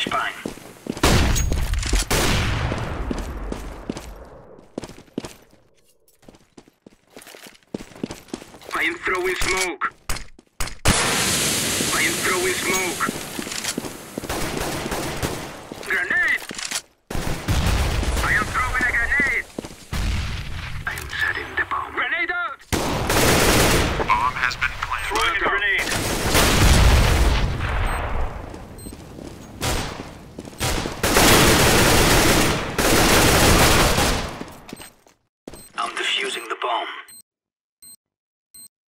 flashbang. I am throwing smoke. I am throwing smoke. Boom.